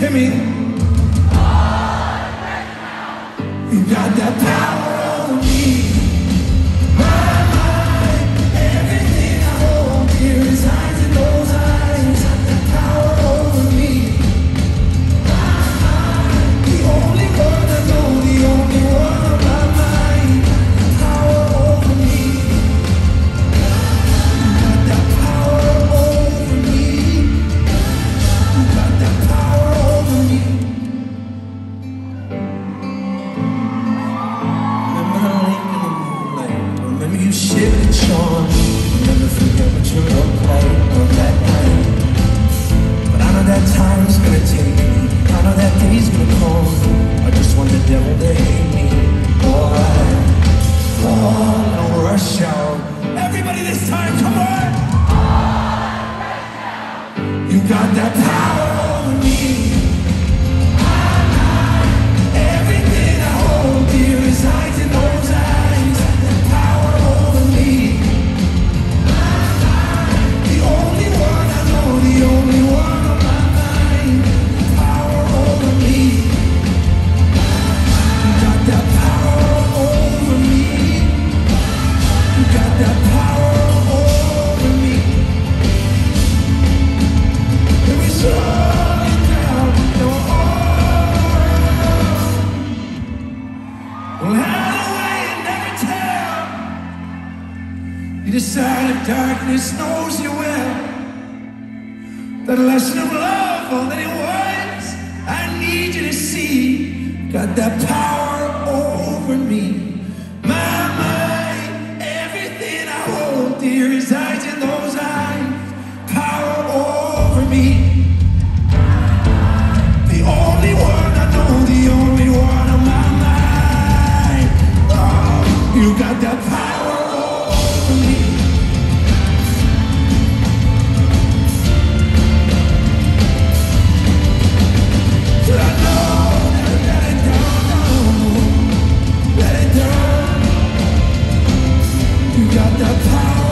Me. You got that power on me. Remember you shivered and shone. Remember forget what you looked like on that night. But I know that time's gonna take me. I know that day's gonna come. I just want the devil to hate me. Boy, fall and rush out. Everybody this time, come on! You got that power You decided darkness knows you well. That lesson of love, all that it was, I need you to see. Got that power over me. My mind, everything I hold dear resides in those eyes. Power over me. got the power.